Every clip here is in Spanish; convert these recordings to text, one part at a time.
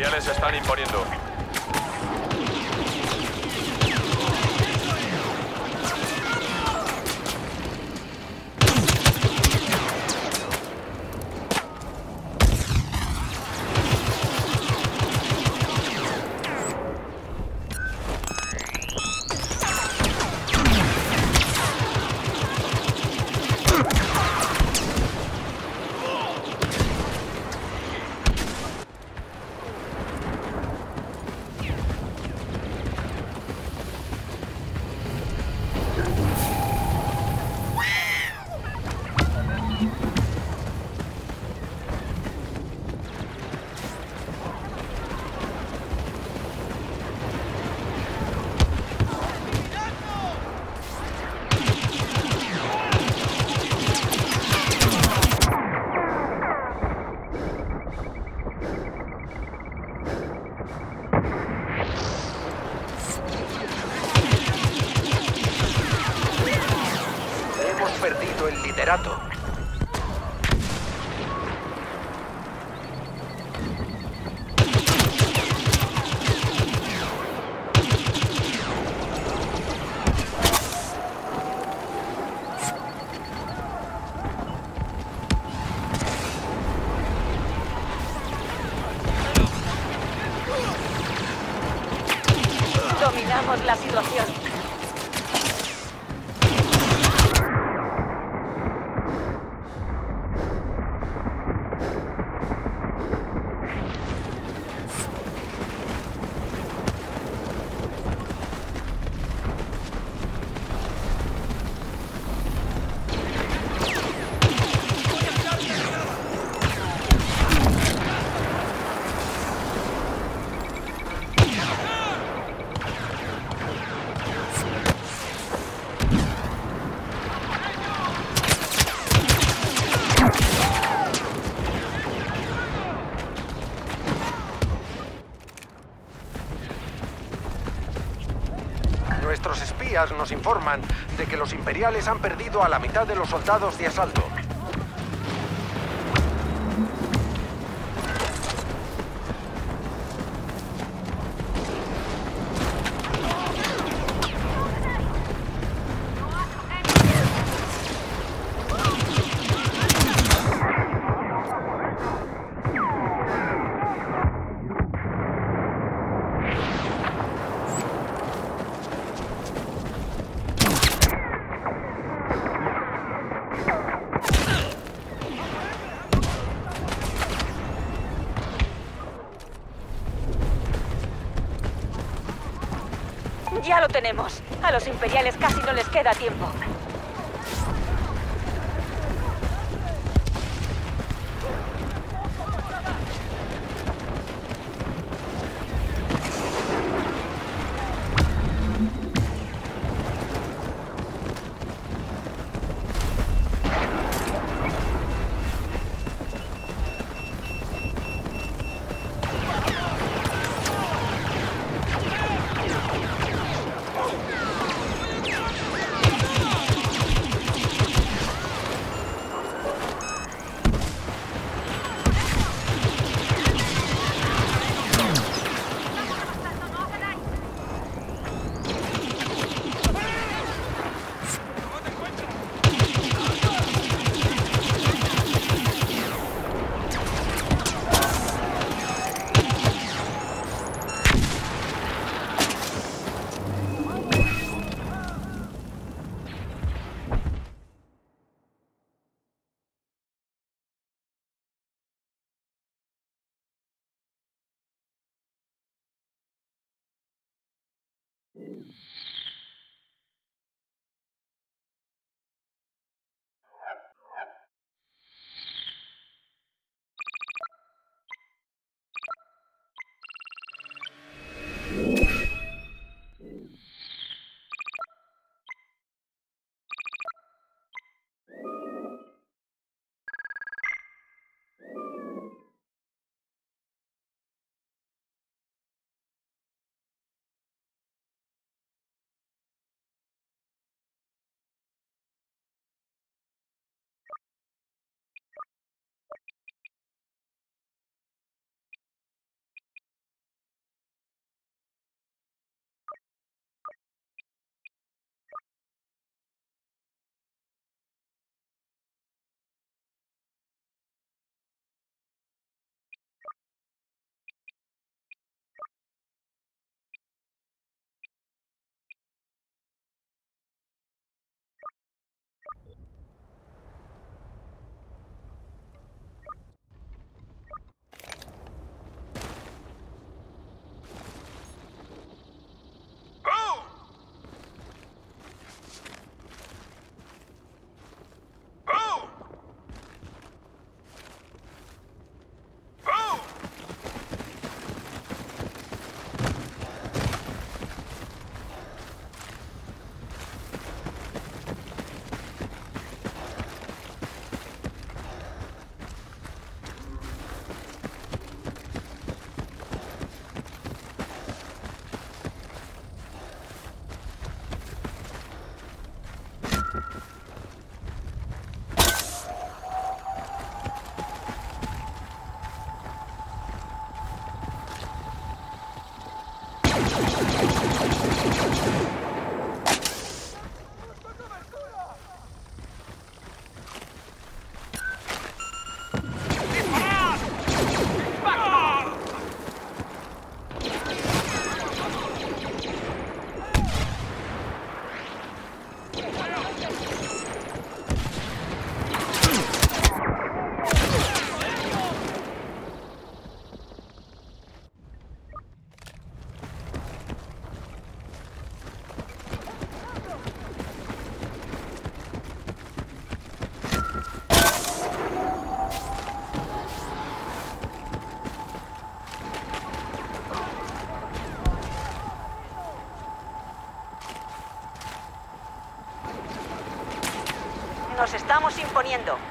Imperiales se están imponiendo. El liderato. Nos informan de que los imperiales han perdido a la mitad de los soldados de asalto. Imperiales casi no les queda tiempo. Estamos imponiendo.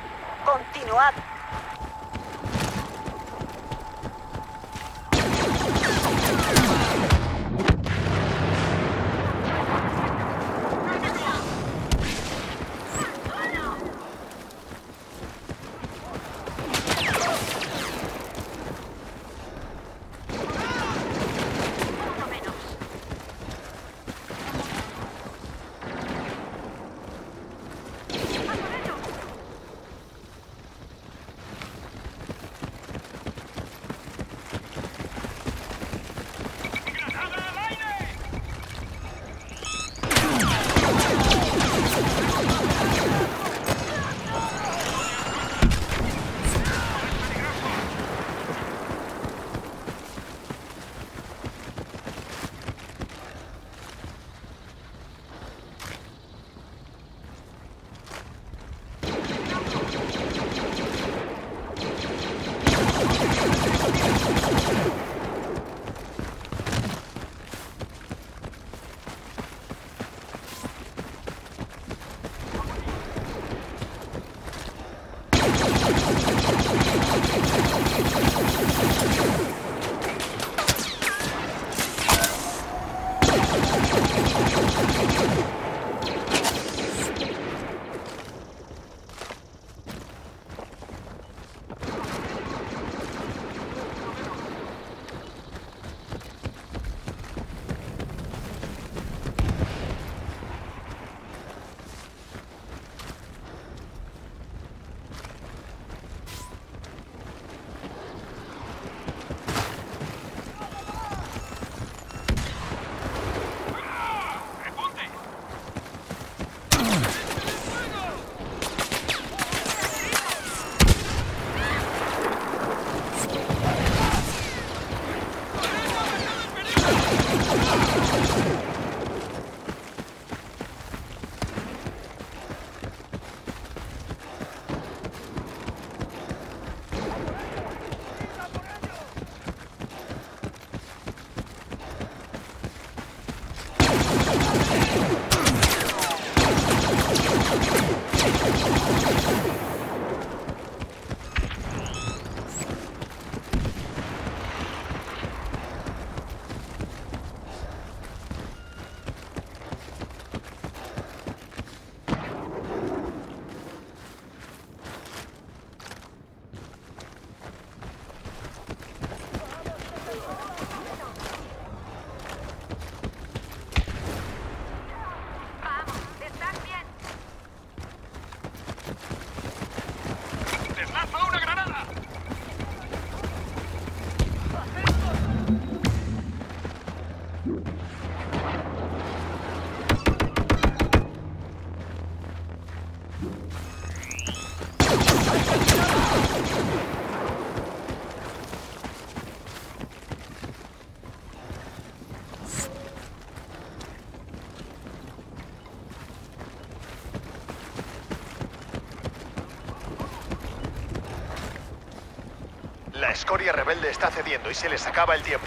La escoria rebelde está cediendo y se les acaba el tiempo.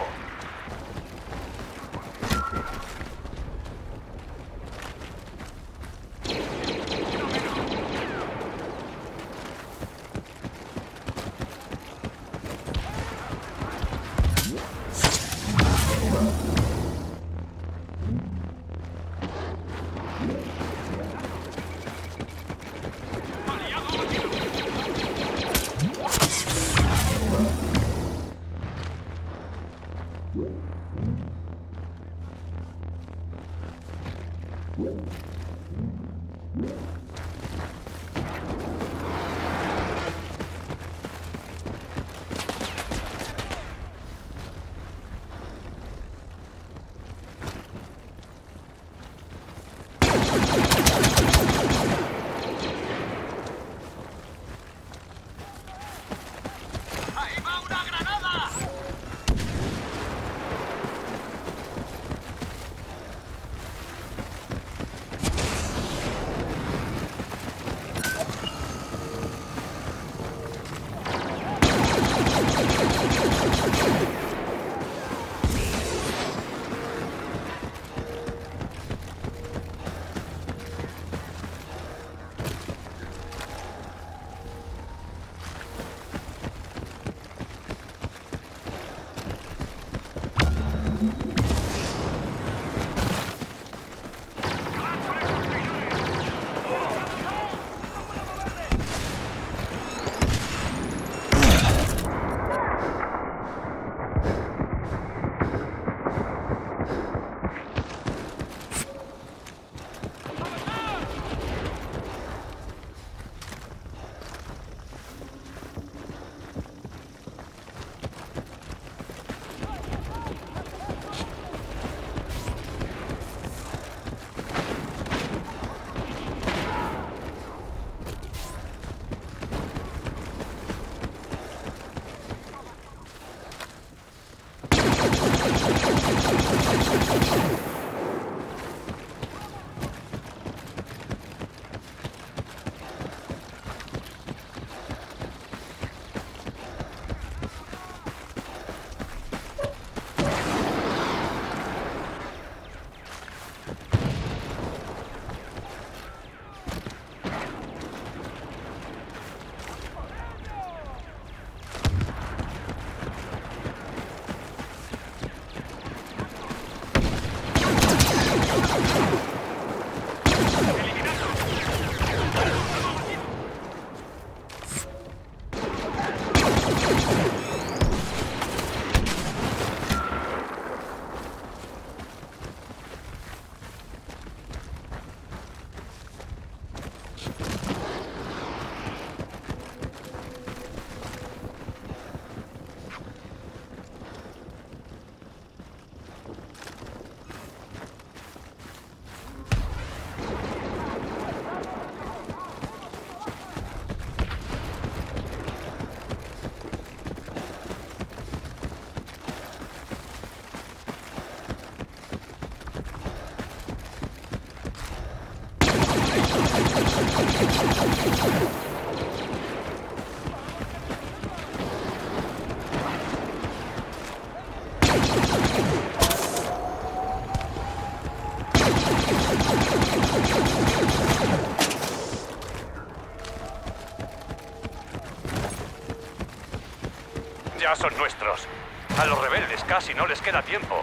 Casi no les queda tiempo.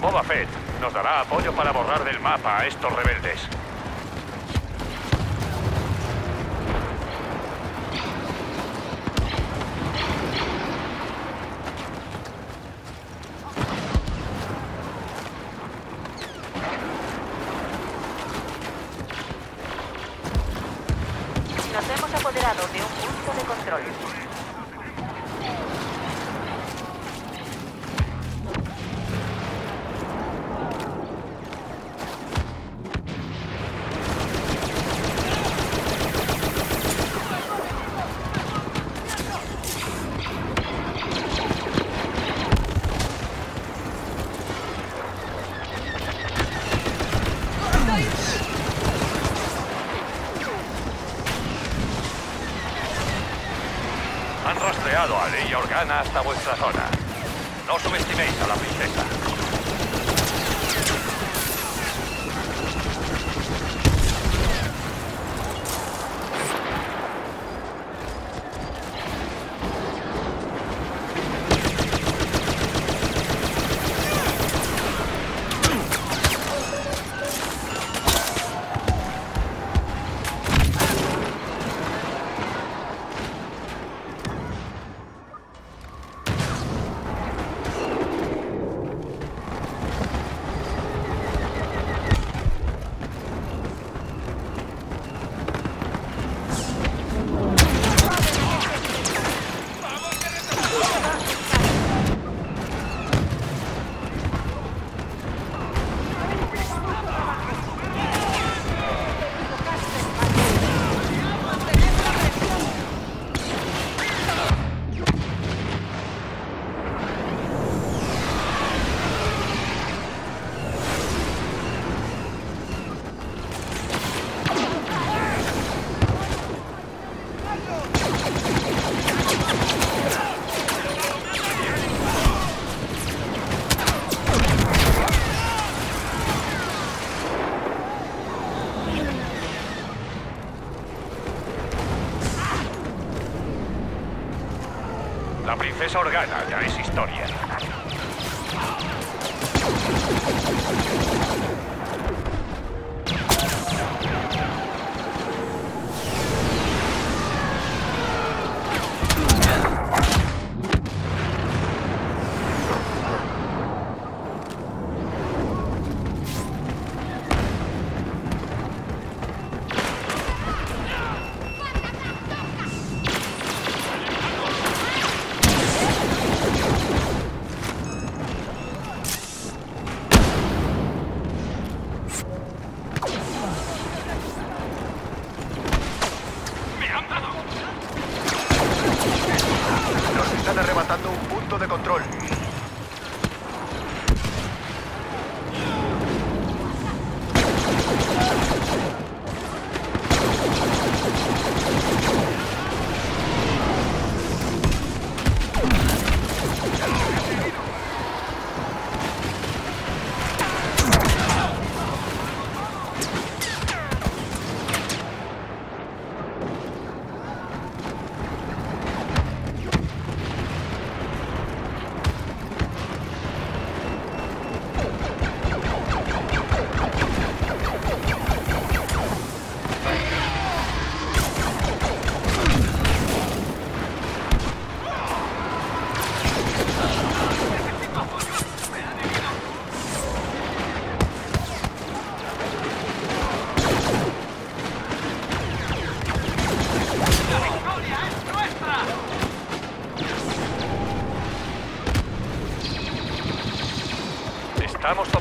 Boba Fett nos dará apoyo para borrar del mapa a estos rebeldes. A Leia Organa hasta vuestra zona. No subestiméis a la princesa.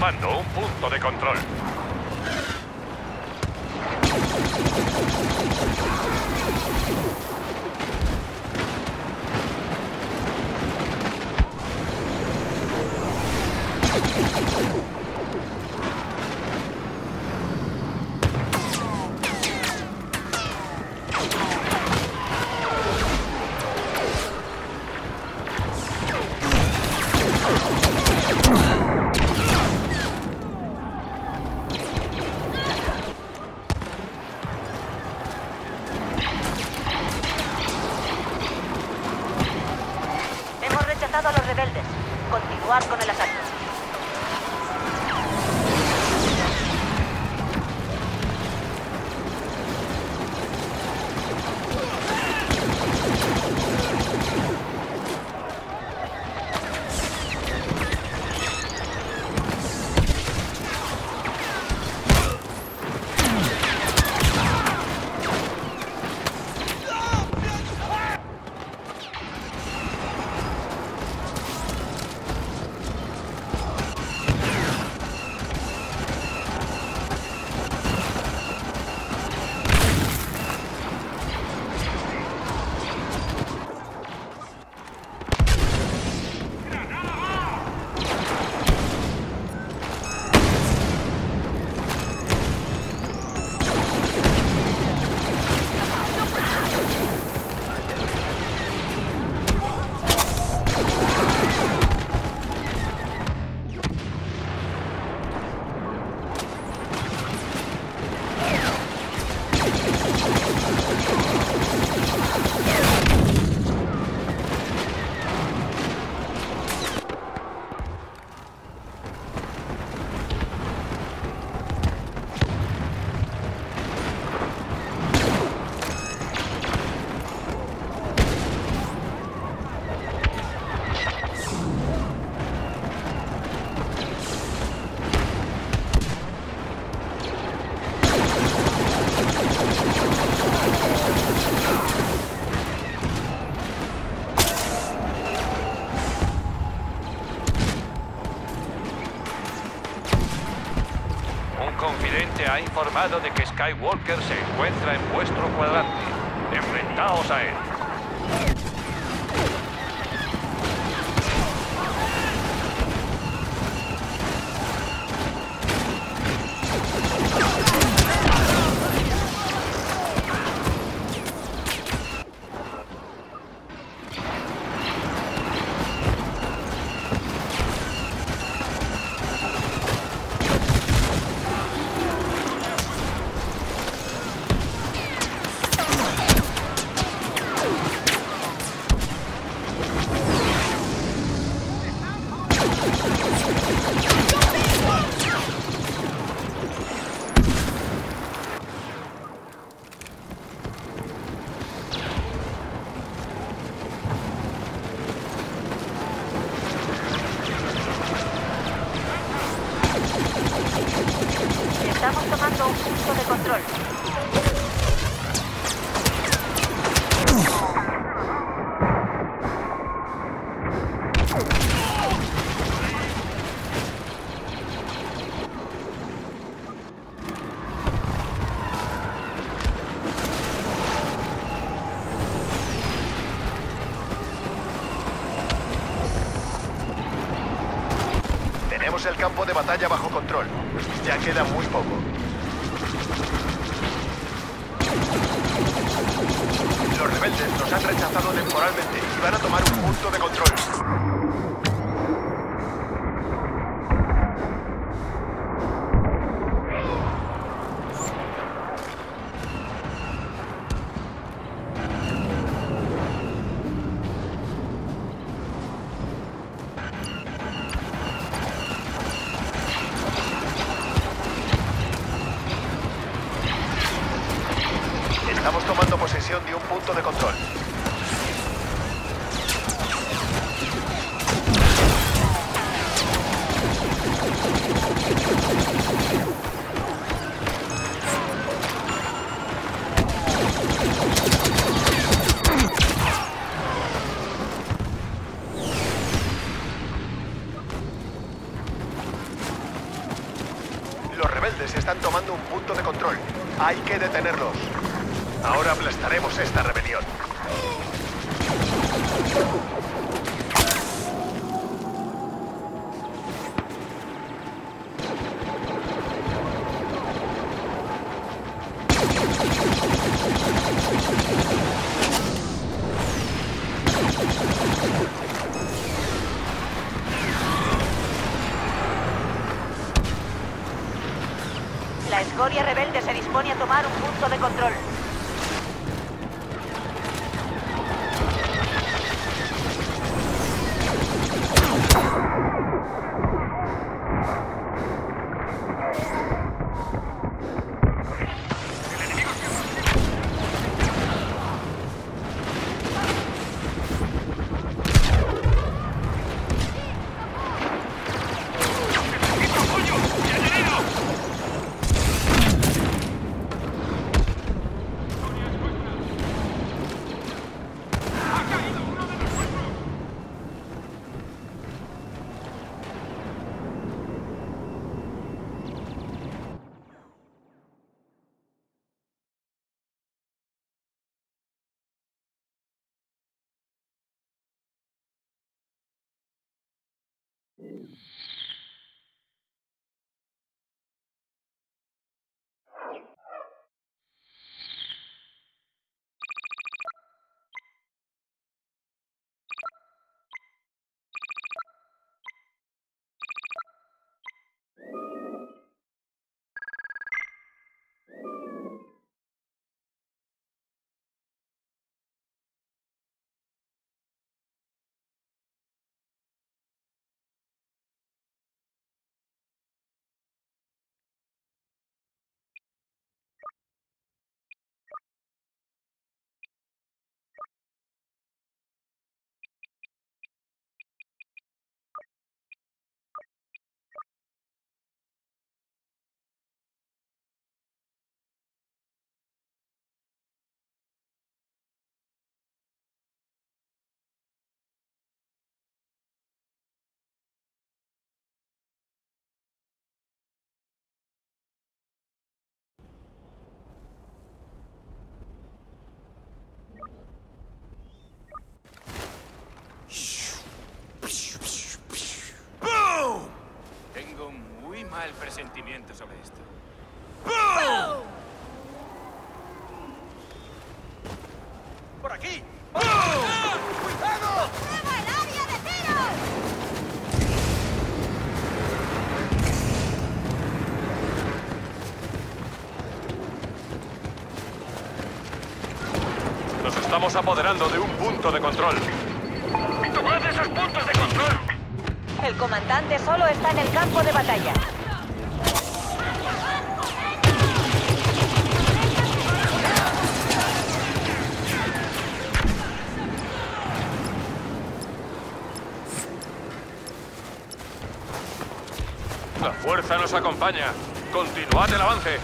Tomando un punto de control. Informado de que Skywalker se encuentra en vuestro cuadrante. El campo de batalla bajo control. Ya queda muy poco. Los rebeldes nos han rechazado temporalmente y van a tomar un punto de control. Sentimiento sobre esto. ¡Por aquí! ¡Prueba el área de tiro! Nos estamos apoderando de un punto de control. ¡Tomad esos puntos de control! El comandante solo está en el campo de batalla. La acompaña. Continuad el avance.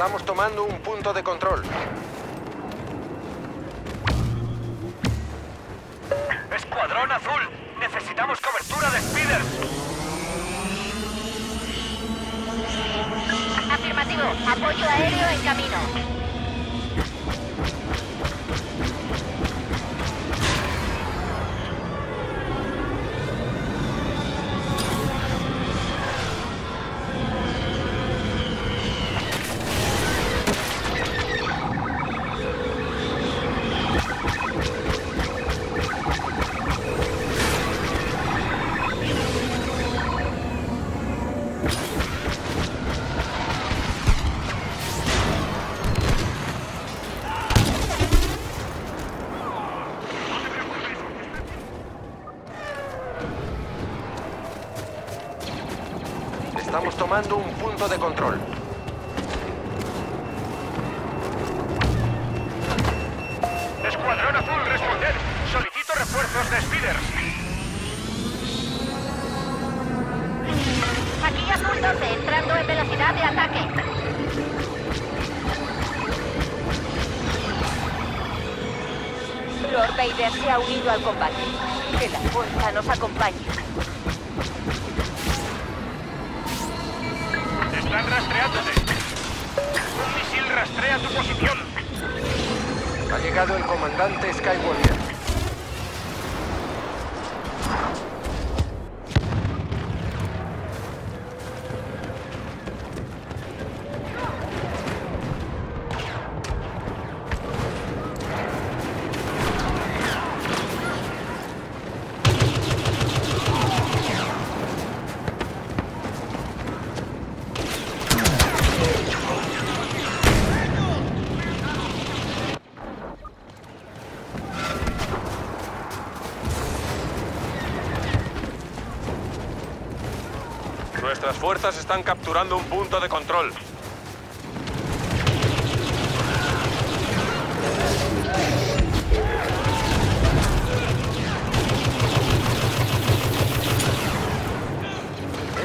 Estamos tomando un punto de control. Fuerzas están capturando un punto de control.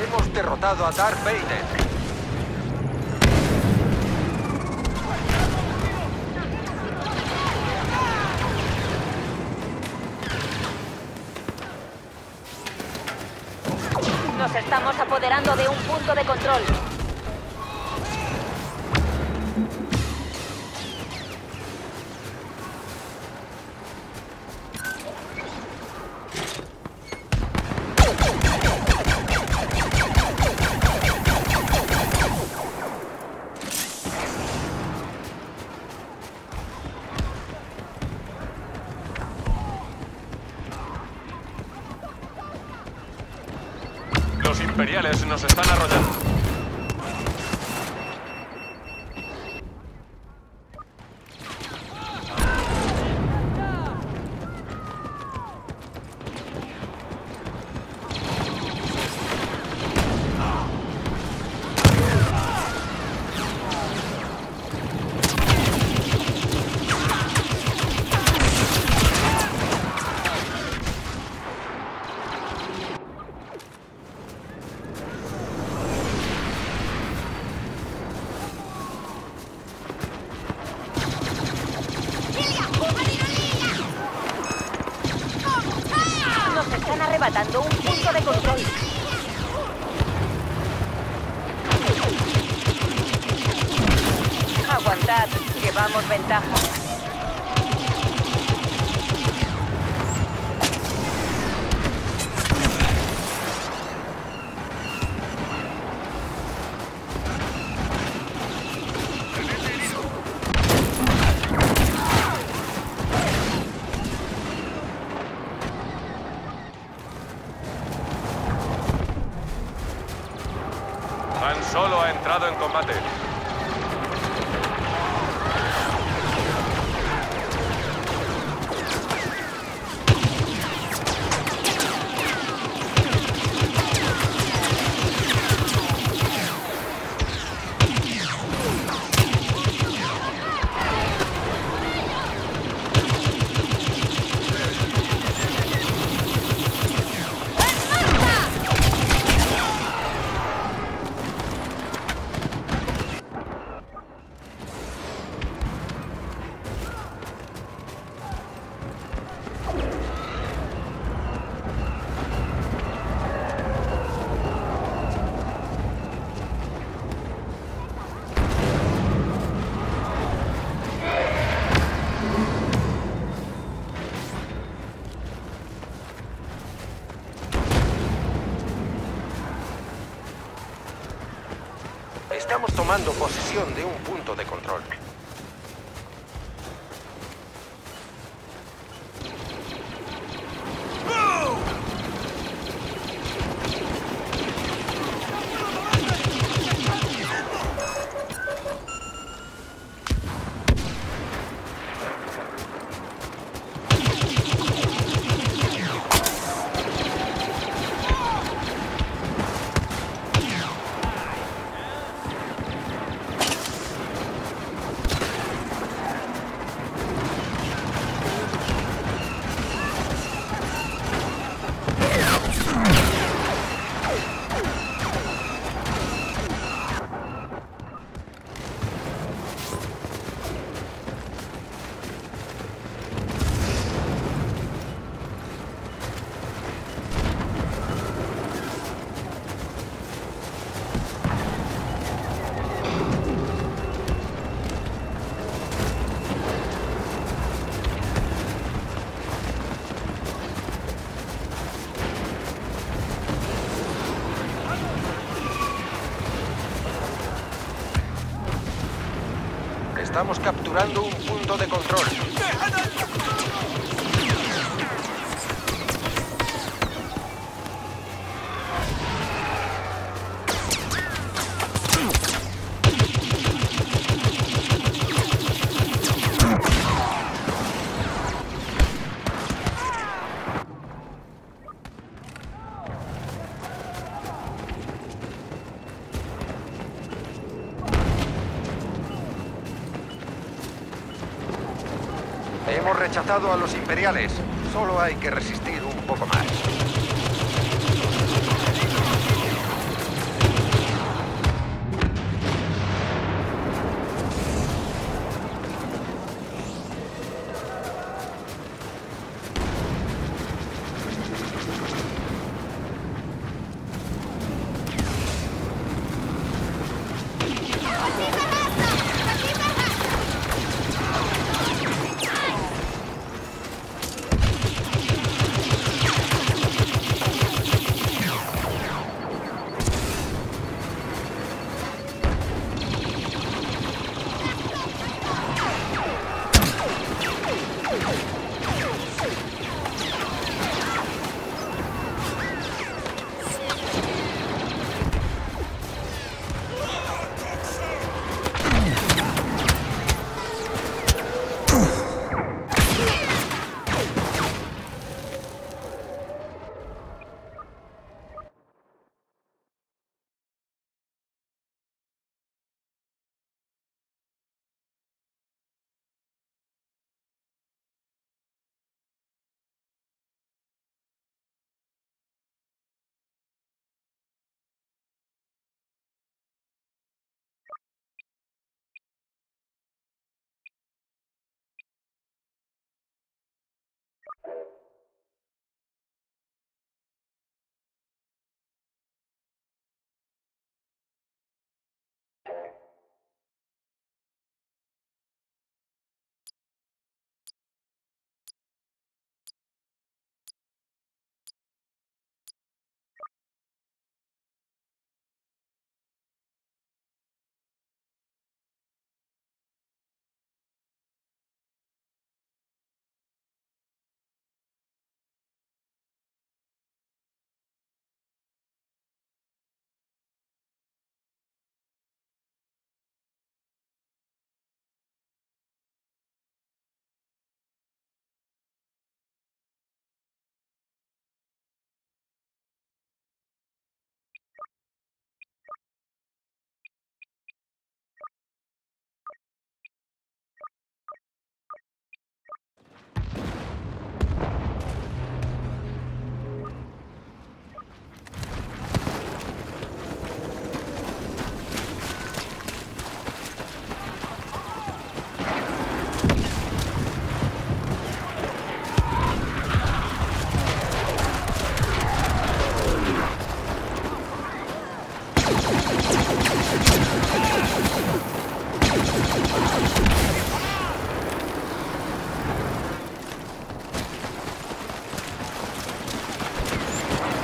Hemos derrotado a Darth Vader. Estamos apoderando de un punto de control. Imperiales nos están arrollando. tomando posesión de un punto de control. Estamos capturando un punto de control. matado a los imperiales. Solo hay que resistir un poco más.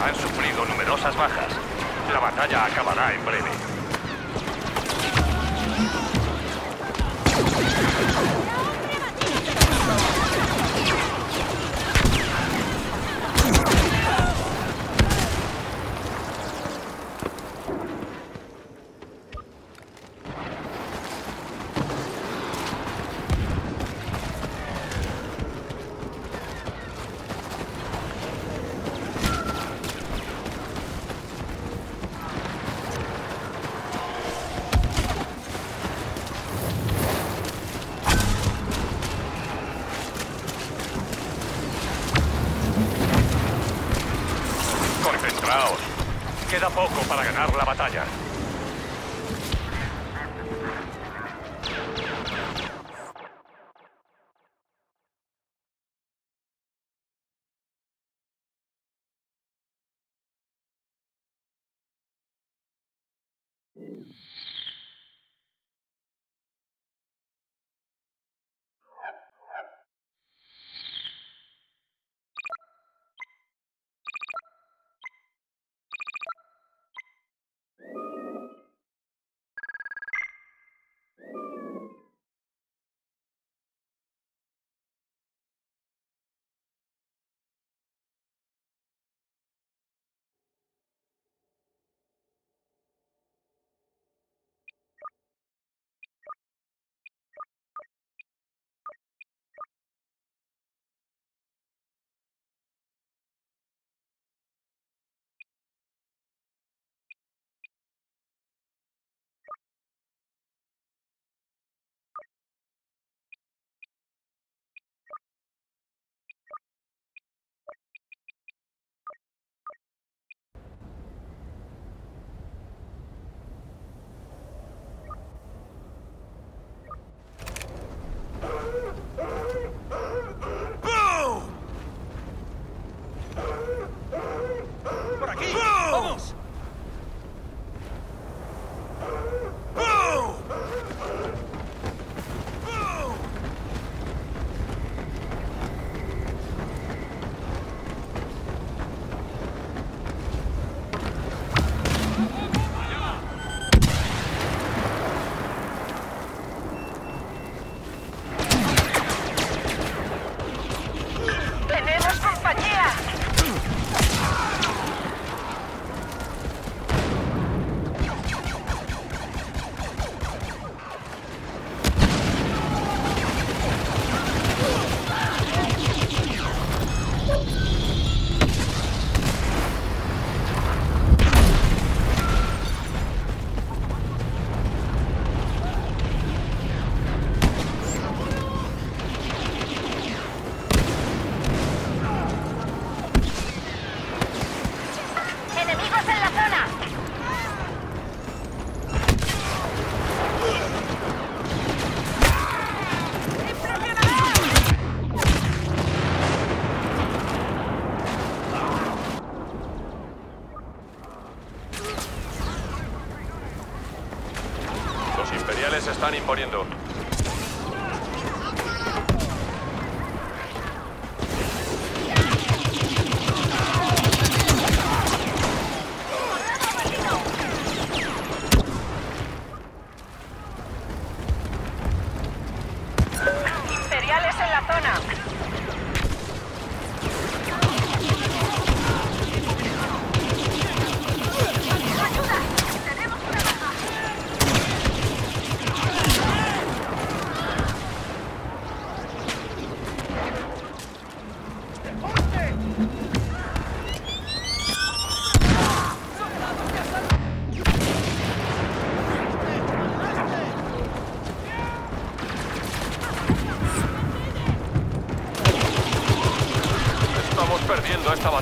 han sufrido numerosas bajas. La batalla acabará en breve.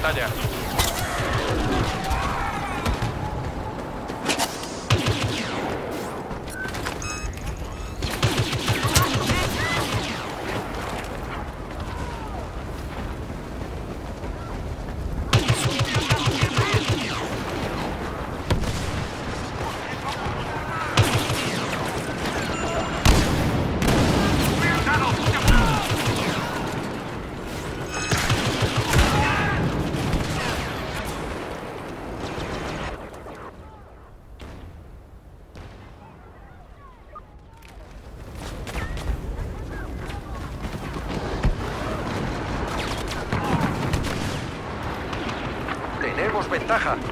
大姐。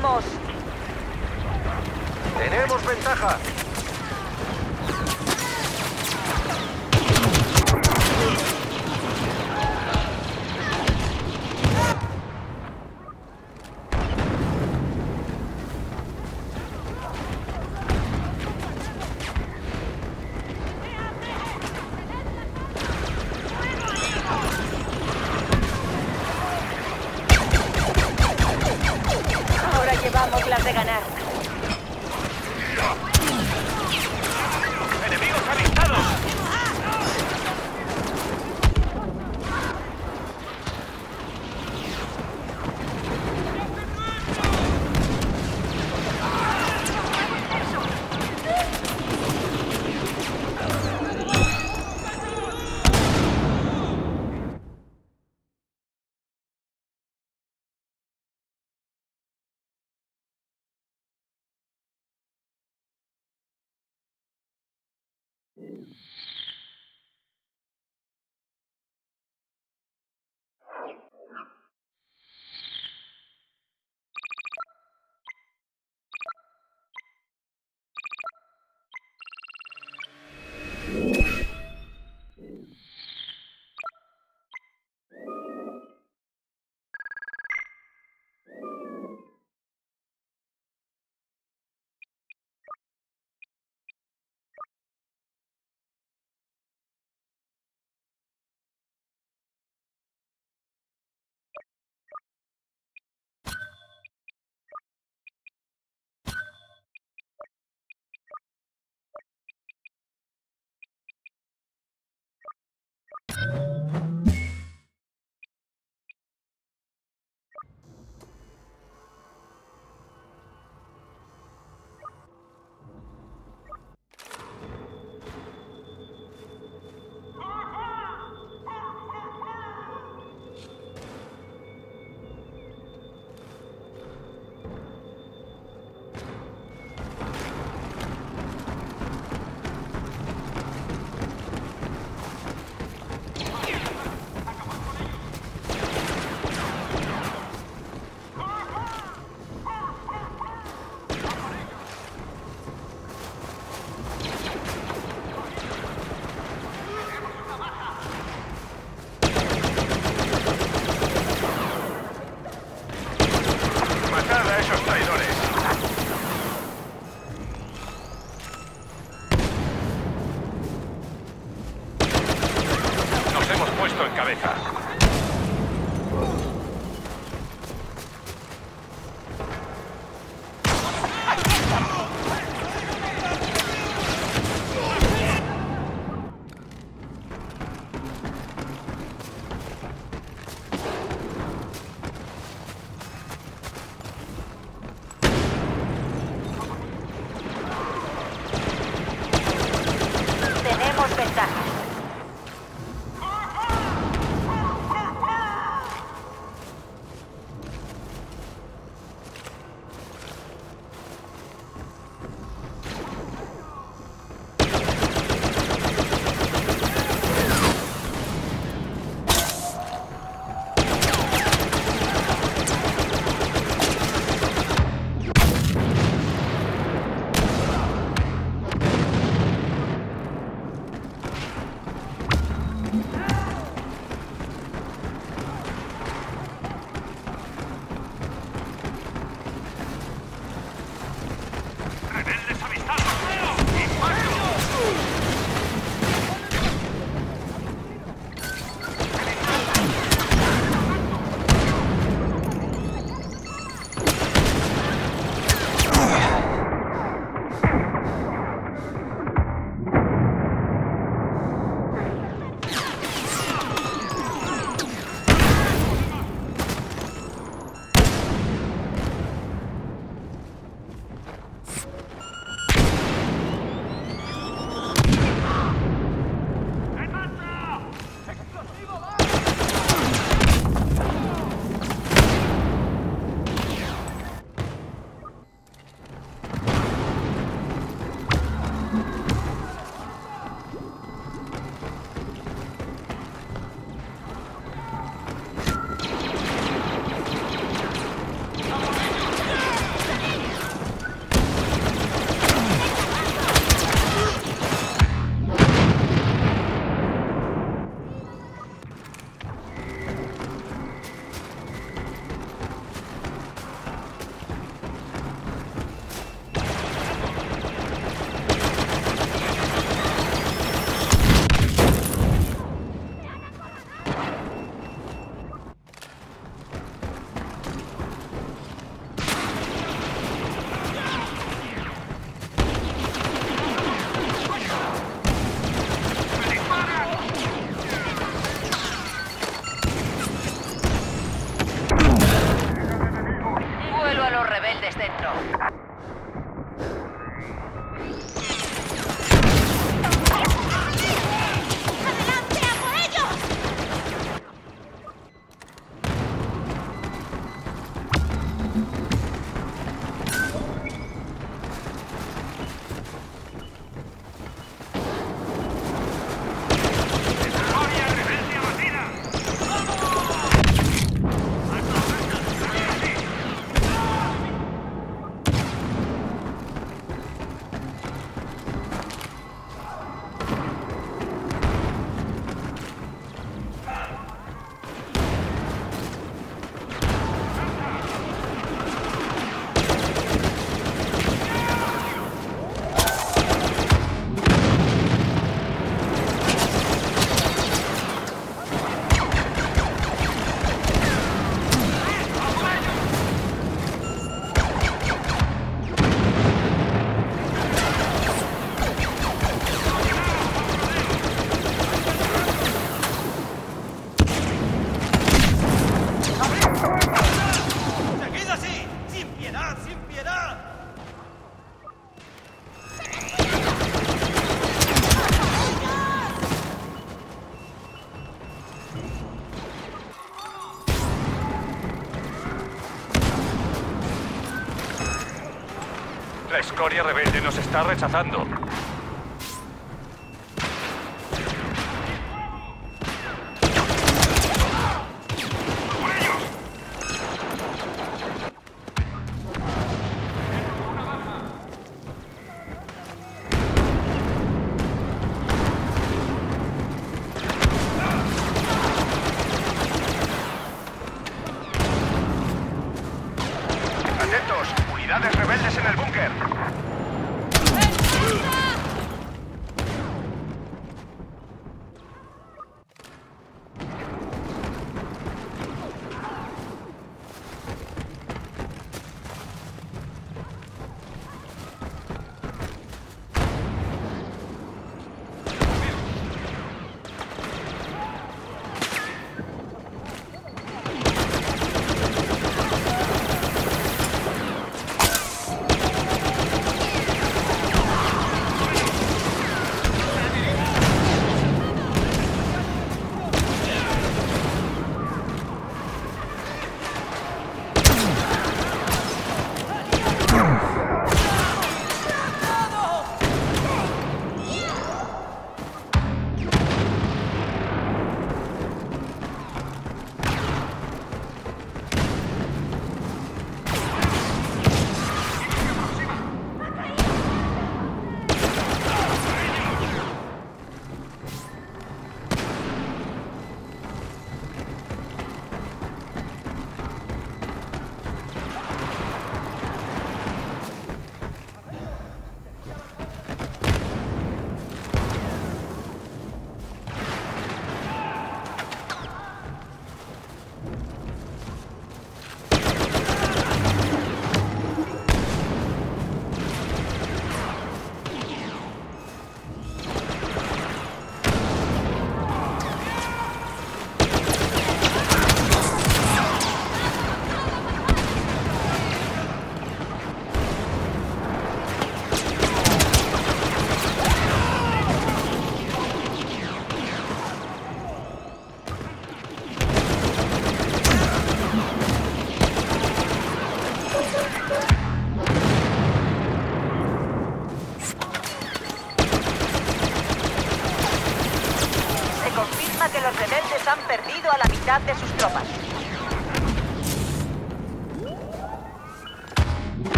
¡Vamos! Tenemos ventaja. De ganar. Escoria rebelde nos está rechazando.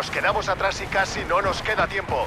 Nos quedamos atrás y casi no nos queda tiempo.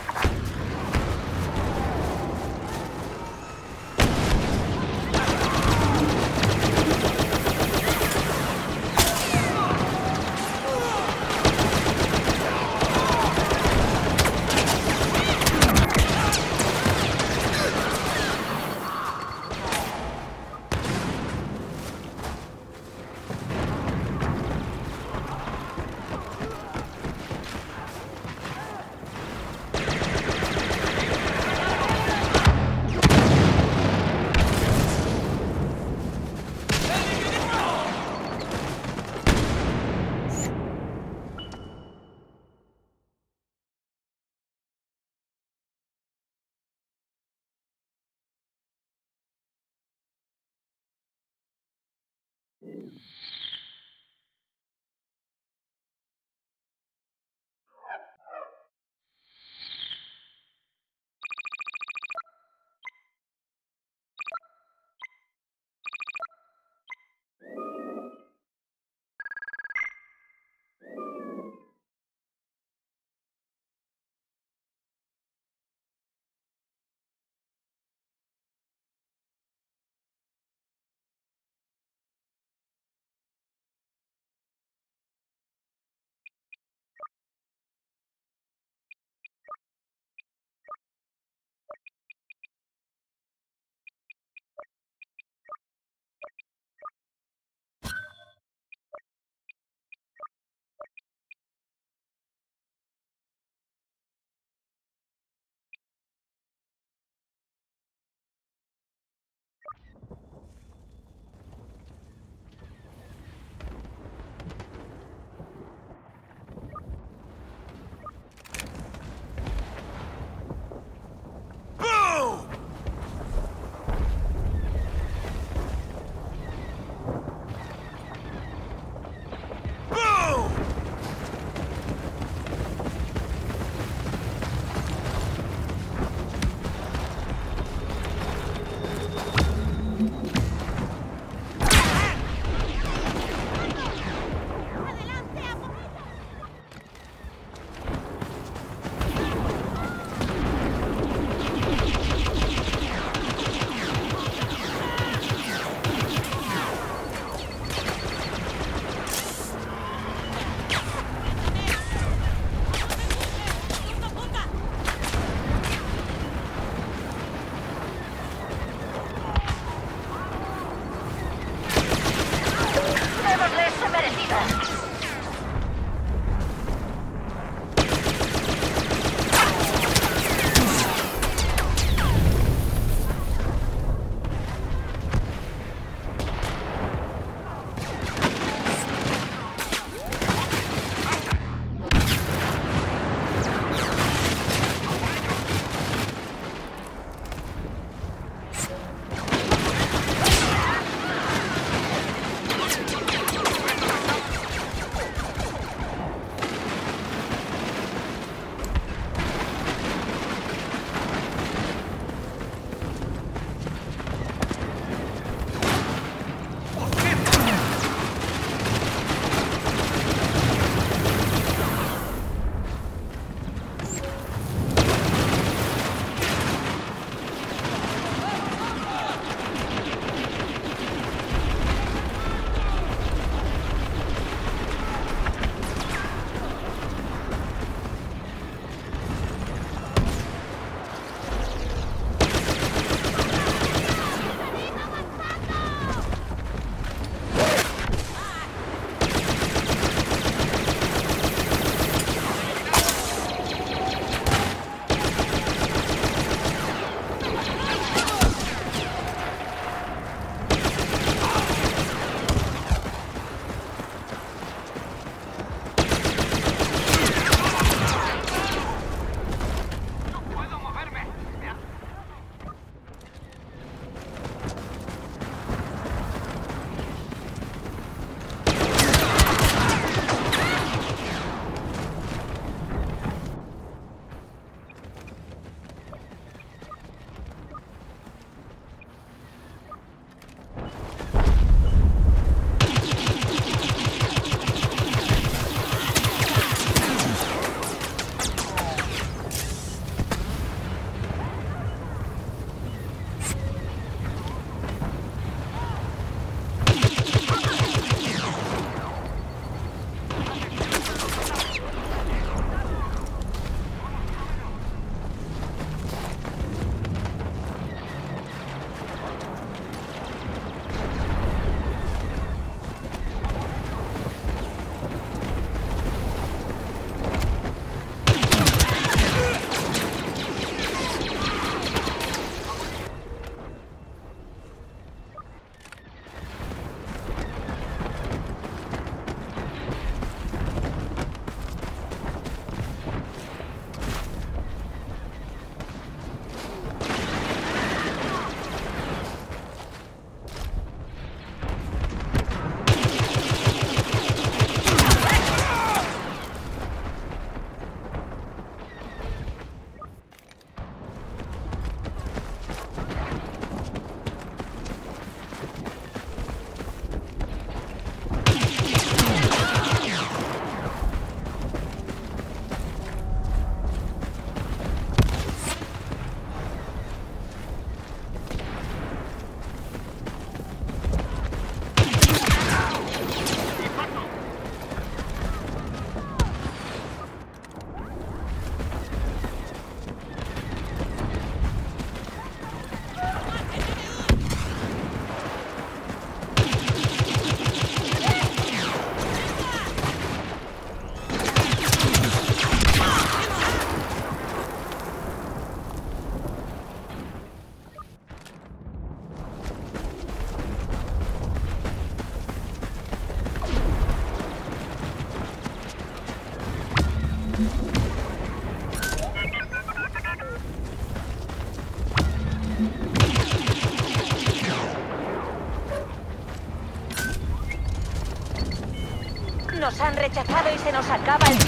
Rechazado y se nos acaba el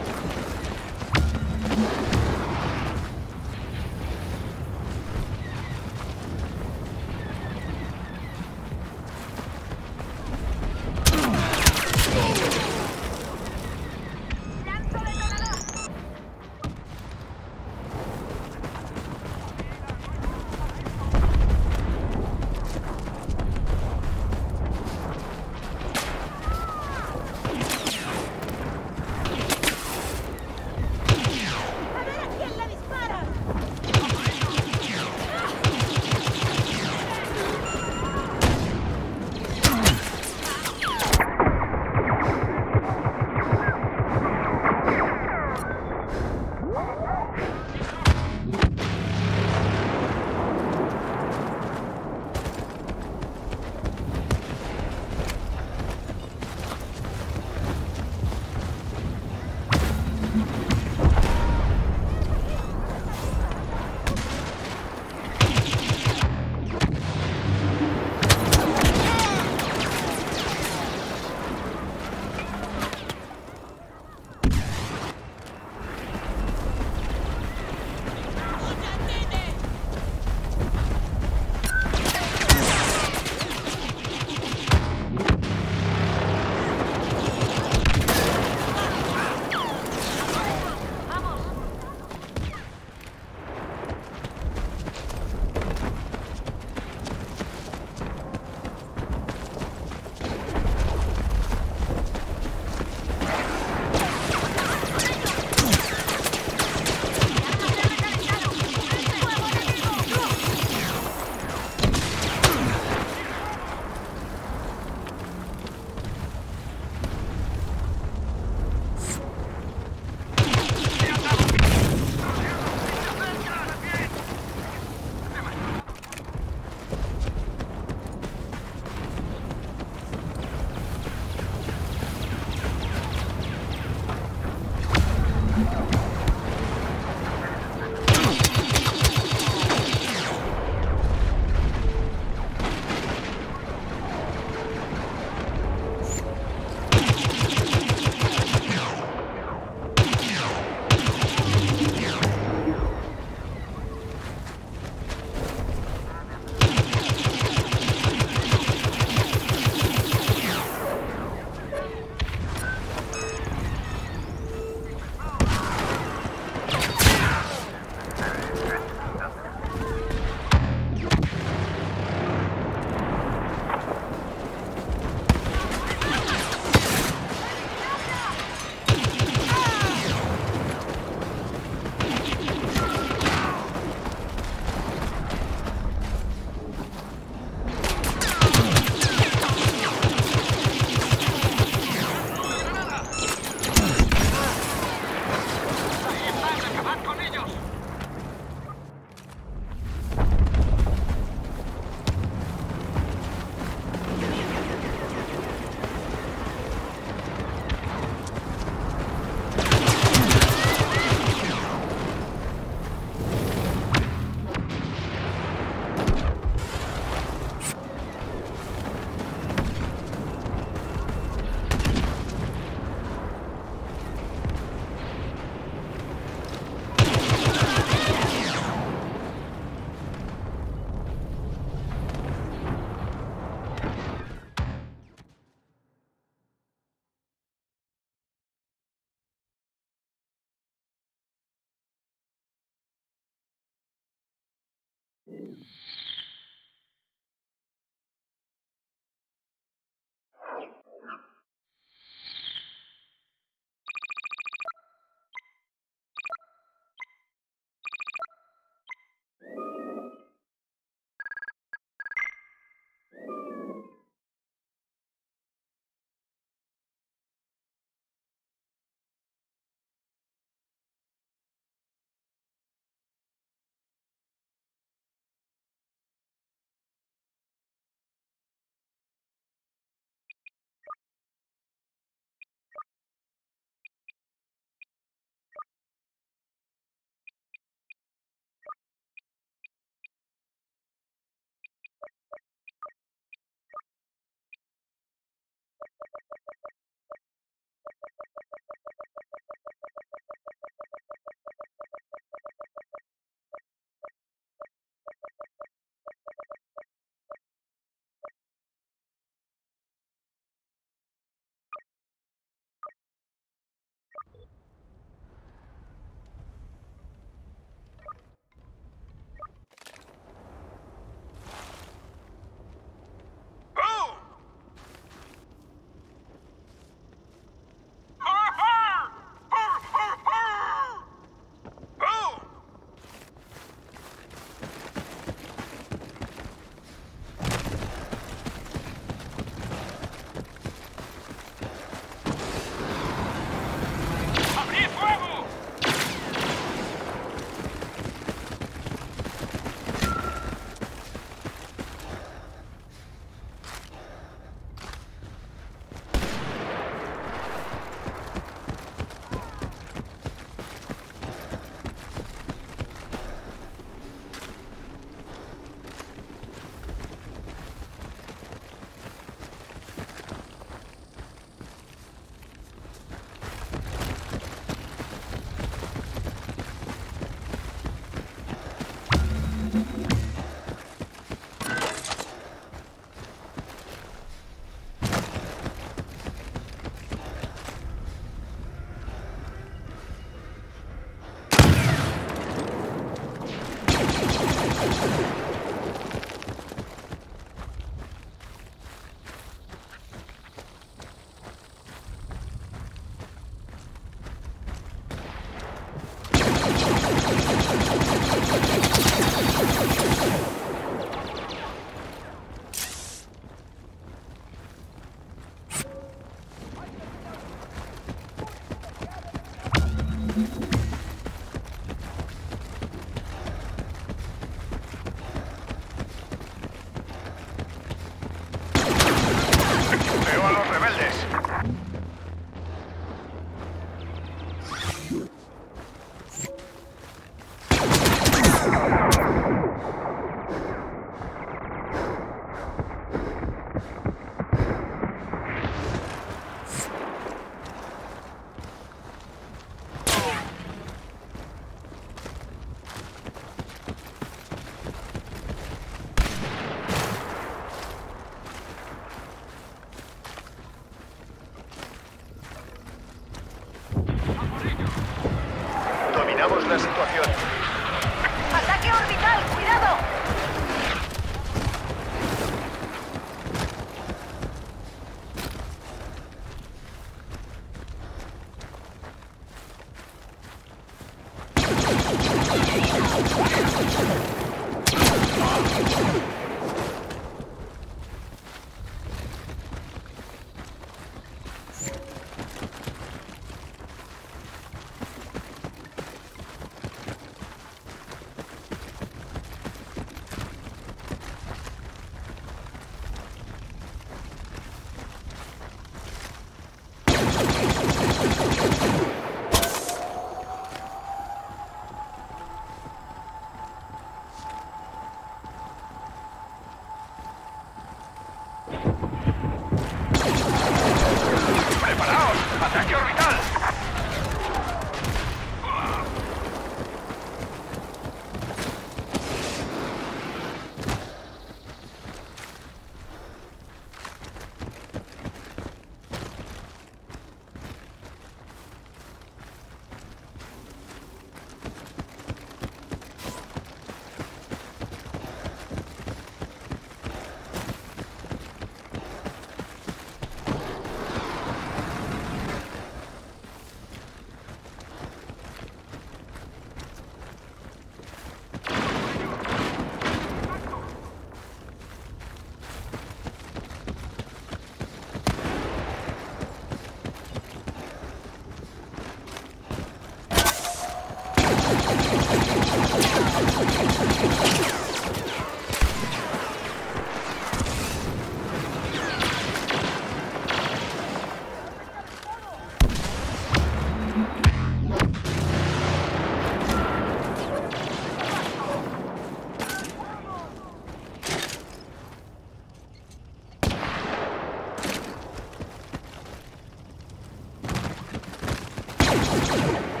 you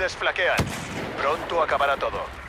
rebeldes flaquean. Pronto acabará todo.